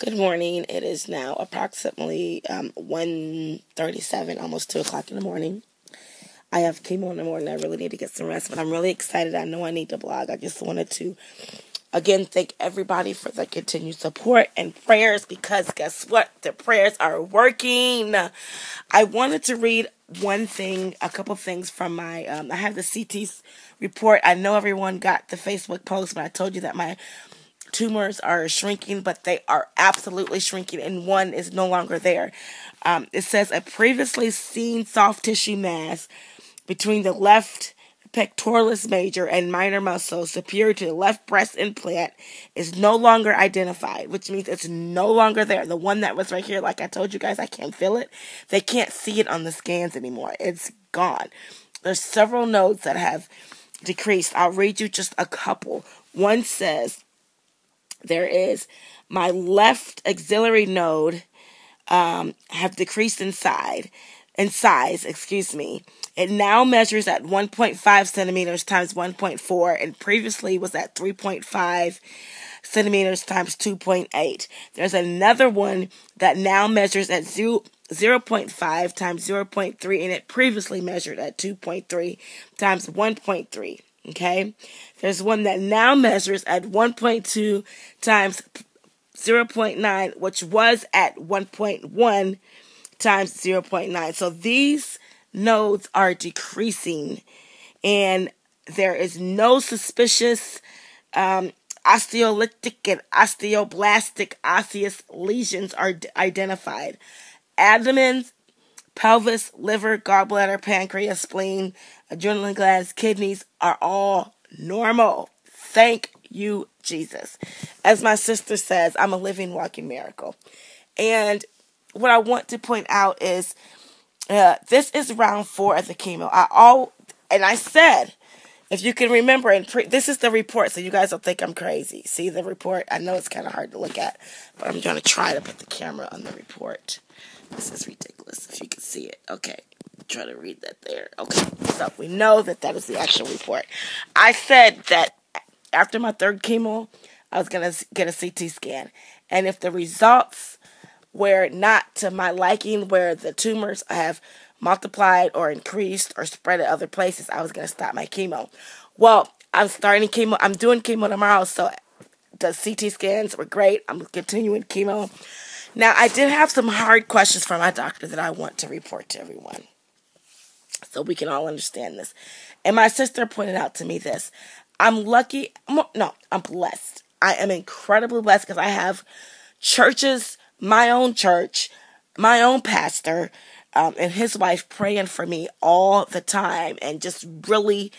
Good morning. It is now approximately um, 1.37, almost 2 o'clock in the morning. I have chemo in the morning. I really need to get some rest, but I'm really excited. I know I need to blog. I just wanted to, again, thank everybody for the continued support and prayers because guess what? The prayers are working. I wanted to read one thing, a couple things from my, um, I have the CT report. I know everyone got the Facebook post, but I told you that my tumors are shrinking, but they are absolutely shrinking, and one is no longer there. Um, it says a previously seen soft tissue mass between the left pectoralis major and minor muscle superior to the left breast implant is no longer identified, which means it's no longer there. The one that was right here, like I told you guys, I can't feel it. They can't see it on the scans anymore. It's gone. There's several nodes that have decreased. I'll read you just a couple. One says there is my left axillary node um, have decreased in size, in size, excuse me. It now measures at 1.5 centimeters times 1.4 and previously was at 3.5 centimeters times 2.8. There's another one that now measures at 0, 0.5 times 0.3 and it previously measured at 2.3 times 1.3. Okay. There's one that now measures at 1.2 times 0.9, which was at 1.1 times 0.9. So these nodes are decreasing and there is no suspicious um, osteolytic and osteoblastic osseous lesions are identified. Abdomen, pelvis, liver, gallbladder, pancreas, spleen, adrenal glands, kidneys are all normal. Thank you, Jesus. As my sister says, I'm a living, walking miracle. And what I want to point out is uh, this is round four of the chemo. I all and I said, if you can remember, and pre- this is the report, so you guys don't think I'm crazy. See the report? I know it's kind of hard to look at, but I'm going to try to put the camera on the report. This is ridiculous. If you can see it, okay try to read that there. Okay, so we know that that is the actual report. I said that after my third chemo, I was gonna get a CT scan, and if the results were not to my liking, where the tumors have multiplied or increased or spread at other places, I was gonna stop my chemo. Well, I'm starting chemo. I'm doing chemo tomorrow, so the CT scans were great. I'm continuing chemo. Now, I did have some hard questions for my doctor that I want to report to everyone so we can all understand this. And my sister pointed out to me this. I'm lucky. No, I'm blessed. I am incredibly blessed because I have churches, my own church, my own pastor, um, and his wife praying for me all the time and just really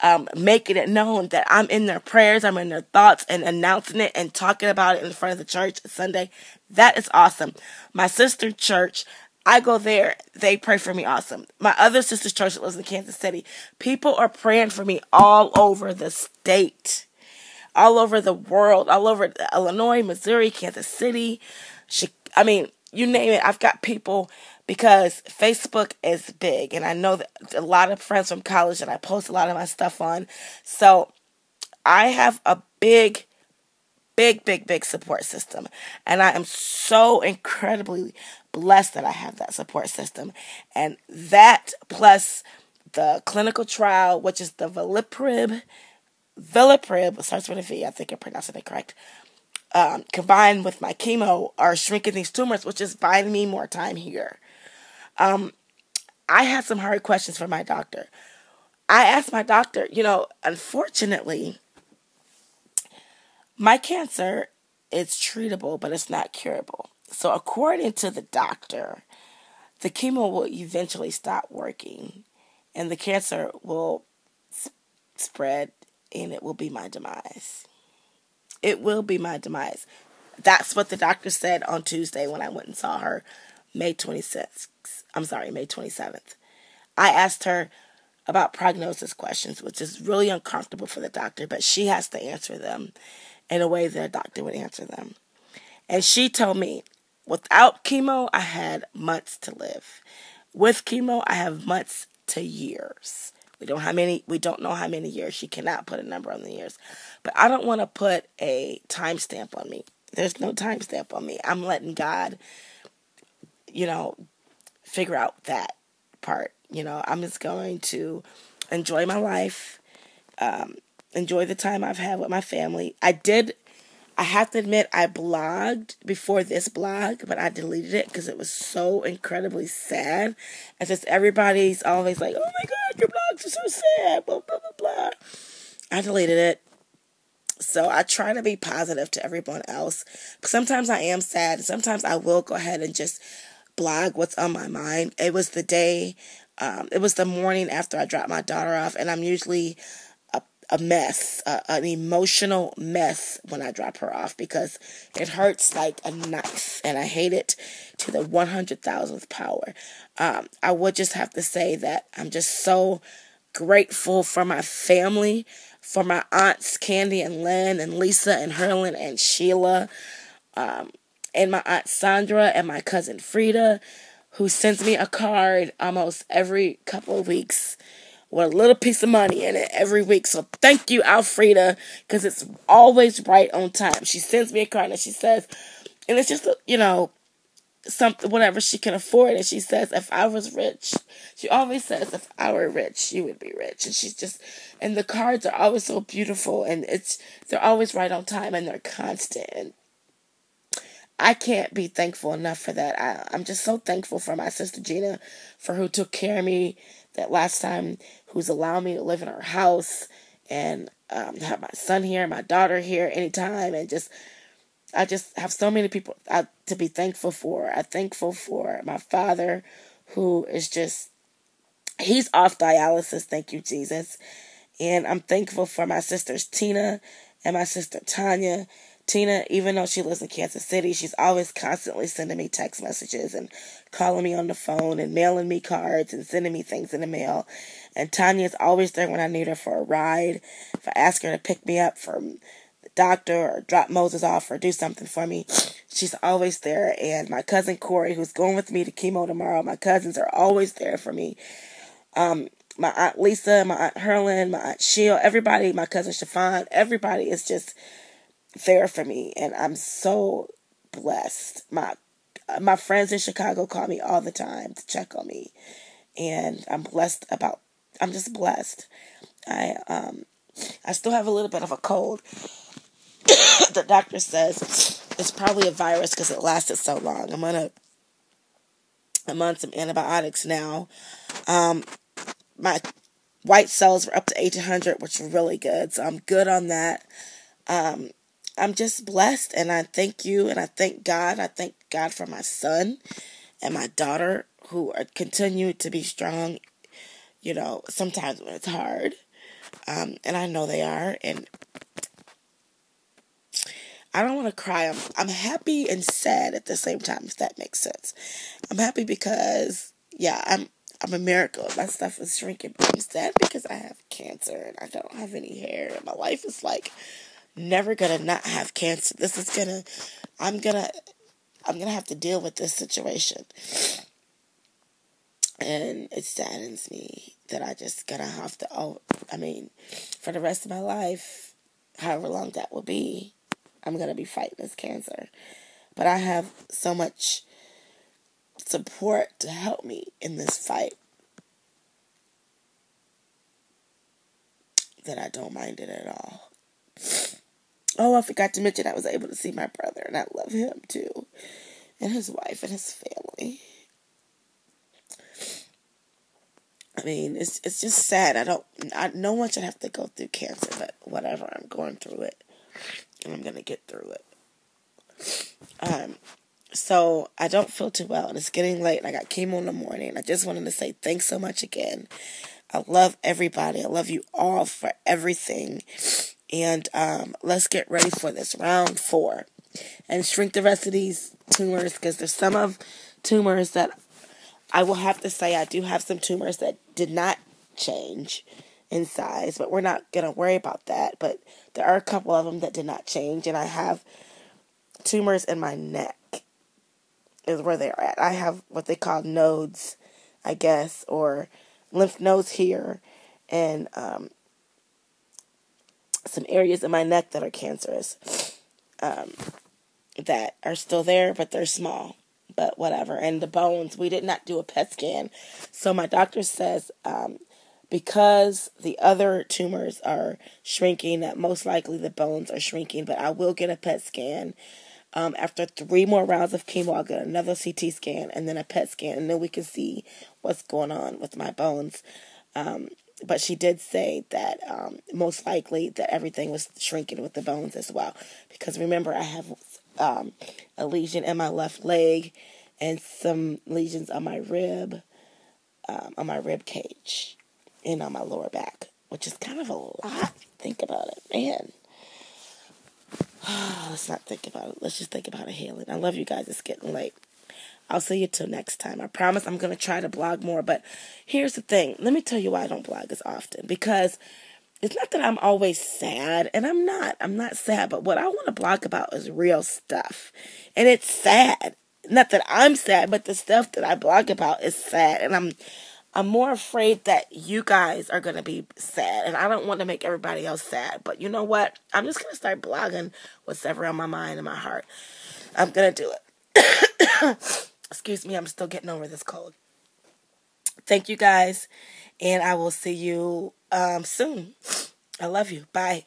um, making it known that I'm in their prayers, I'm in their thoughts, and announcing it and talking about it in front of the church Sunday. That is awesome. My sister church, I go there, they pray for me awesome. My other sister's church that lives in Kansas City, people are praying for me all over the state, all over the world, all over Illinois, Missouri, Kansas City. I mean, you name it. I've got people because Facebook is big, and I know that a lot of friends from college that I post a lot of my stuff on. So I have a big big, big, big support system. And I am so incredibly blessed that I have that support system. And that plus the clinical trial, which is the veliparib, veliparib, starts with a V, I think I'm pronouncing it correct, um, combined with my chemo are shrinking these tumors, which is buying me more time here. Um, I had some hard questions for my doctor. I asked my doctor, you know, unfortunately, my cancer is treatable, but it's not curable. So, according to the doctor, the chemo will eventually stop working and the cancer will spread and it will be my demise. It will be my demise. That's what the doctor said on Tuesday when I went and saw her, May 26th. I'm sorry, May 27th. I asked her about prognosis questions, which is really uncomfortable for the doctor, but she has to answer them in a way that a doctor would answer them. And she told me, without chemo, I had months to live. With chemo, I have months to years. We don't how many we don't know how many years. She cannot put a number on the years. But I don't want to put a timestamp on me. There's no timestamp on me. I'm letting God, you know, figure out that part. You know, I'm just going to enjoy my life, um, enjoy the time I've had with my family. I did I have to admit, I blogged before this blog, but I deleted it because it was so incredibly sad. And just everybody's always like, oh my God, your blogs are so sad, blah, blah, blah, blah. I deleted it. So I try to be positive to everyone else. Sometimes I am sad. Sometimes I will go ahead and just blog what's on my mind. It was the day, um, it was the morning after I dropped my daughter off, and I'm usually a mess, uh, an emotional mess when I drop her off because it hurts like a knife and I hate it to the 100,000th power. Um, I would just have to say that I'm just so grateful for my family, for my aunts Candy and Lynn and Lisa and Herlin and Sheila, um, and my aunt Sandra and my cousin Frida, who sends me a card almost every couple of weeks with a little piece of money in it every week. So thank you, Alfreda, because it's always right on time. She sends me a card and she says, and it's just, you know, something, whatever she can afford. And she says, if I was rich, she always says, if I were rich, you would be rich. And she's just, and the cards are always so beautiful and it's, they're always right on time and they're constant. And I can't be thankful enough for that. I, I'm just so thankful for my sister Gina, for who took care of me that last time, who's allowed me to live in her house and um, have my son here, my daughter here anytime, and just I just have so many people uh, to be thankful for. I'm thankful for my father, who is just he's off dialysis. Thank you, Jesus, and I'm thankful for my sisters Tina and my sister Tanya Tina, even though she lives in Kansas City, she's always constantly sending me text messages and calling me on the phone and mailing me cards and sending me things in the mail. And Tanya's always there when I need her for a ride. If I ask her to pick me up from the doctor or drop Moses off or do something for me, she's always there. And my cousin Corey, who's going with me to chemo tomorrow, my cousins are always there for me. Um, my aunt Lisa, my aunt Herlin, my aunt Sheila, everybody, my cousin Chiffon, everybody is just there for me, and I'm so blessed. My my friends in Chicago call me all the time to check on me, and I'm blessed about. I'm just blessed. I um I still have a little bit of a cold. the doctor says it's probably a virus because it lasted so long. I'm gonna I'm on some antibiotics now. Um, my white cells were up to 1800, which is really good, so I'm good on that. Um, I'm just blessed and I thank you and I thank God. I thank God for my son and my daughter who are continue to be strong, you know, sometimes when it's hard. Um, and I know they are and I don't want to cry. I'm I'm happy and sad at the same time if that makes sense. I'm happy because yeah, I'm I'm a miracle. My stuff is shrinking, but I'm sad because I have cancer and I don't have any hair and my life is like never gonna not have cancer. This is gonna, I'm gonna, I'm gonna have to deal with this situation. And it saddens me that I just gonna have to, oh, I mean, for the rest of my life, however long that will be, I'm gonna be fighting this cancer. But I have so much support to help me in this fight that I don't mind it at all. Oh, I forgot to mention I was able to see my brother, and I love him too, and his wife and his family. I mean, it's it's just sad. I don't. I, no one should have to go through cancer, but whatever. I'm going through it, and I'm gonna get through it. Um, so I don't feel too well, and it's getting late. And I got chemo in the morning. I just wanted to say thanks so much again. I love everybody. I love you all for everything. And um, let's get ready for this round four and shrink the rest of these tumors because there's some of tumors that I will have to say I do have some tumors that did not change in size, but we're not going to worry about that. But there are a couple of them that did not change, and I have tumors in my neck, is where they're at. I have what they call nodes, I guess, or lymph nodes here, and um, some areas in my neck that are cancerous. Um, that are still there, but they're small. But whatever. And the bones, we did not do a PET scan. So my doctor says um, because the other tumors are shrinking, that most likely the bones are shrinking. But I will get a PET scan. Um, after three more rounds of chemo, I'll get another CT scan and then a PET scan, and then we can see what's going on with my bones. Um, but she did say that um, most likely that everything was shrinking with the bones as well. Because remember, I have um, a lesion in my left leg and some lesions on my rib, um, on my rib cage, and on my lower back, which is kind of a lot. Think about it, man. Let's not think about it. Let's just think about it healing. I love you guys. It's getting late. I'll see you till next time. I promise I'm going to try to blog more. But here's the thing let me tell you why I don't blog as often. Because it's not that I'm always sad, and I'm not. I'm not sad. But what I want to blog about is real stuff. And it's sad. Not that I'm sad, but the stuff that I blog about is sad. And I'm. I'm more afraid that you guys are going to be sad, and I don't want to make everybody else sad. But you know what? I'm just going to start blogging what's ever on my mind and my heart. I'm going to do it. Excuse me, I'm still getting over this cold. Thank you guys, and I will see you um, soon. I love you. Bye.